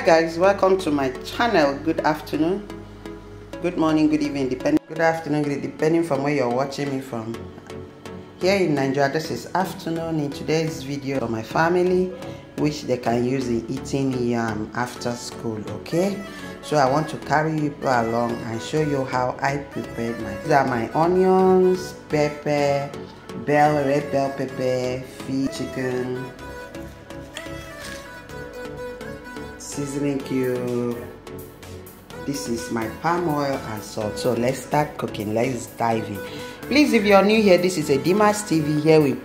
guys welcome to my channel. Good afternoon. Good morning good evening depending good afternoon good depending from where you're watching me from. Here in nigeria this is afternoon. In today's video for my family which they can use in eating yam after school okay? So i want to carry you along and show you how i prepared my these are my onions pepper bell red bell pepper feed chicken seasoning cube this is my palm oil and salt. So let's start cooking. Let's dive in. Please if you're new here this is Edima's tv here. We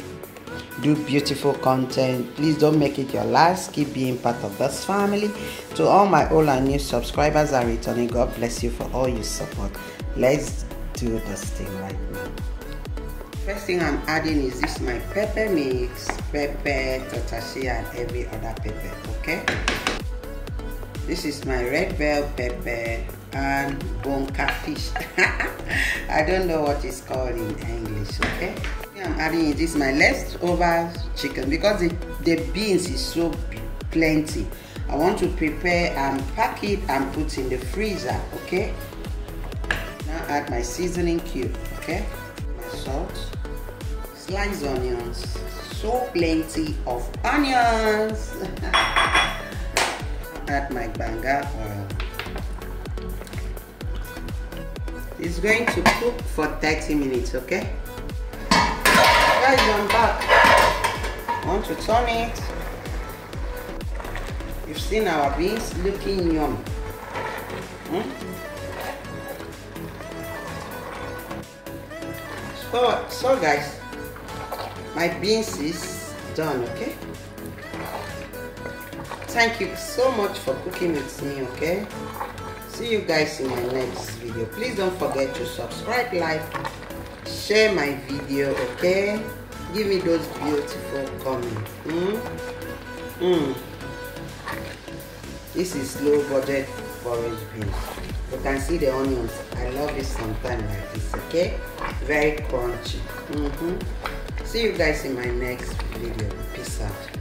do beautiful content. Please don't make it your last. Keep being part of this family. To all my old and new subscribers and returning god bless you for all your support. Let's do this thing right now. First thing i'm adding is this my pepper mix pepper tatashe and every other pepper okay this is my red bell pepper and bonga fish. I don't know what it's called in English, okay? I'm adding this my leftover chicken because the, the beans is so plenty. I want to prepare and pack it and put in the freezer, okay? Now add my seasoning cube, okay? My salt, sliced onions, so plenty of onions. add my banga oil. It's going to cook for 30 minutes, okay? Guys, I'm back. I want to turn it. You've seen our beans looking yummy. Hmm? So, so guys, my beans is done, okay? Thank you so much for cooking with me okay? See you guys in my next video. Please don't forget to subscribe like share my video okay? Give me those beautiful comments. Mm? Mm. this is low budget forage beans. You can see the onions. I love it sometimes like this okay? Very crunchy. Mm -hmm. see you guys in my next video. Peace out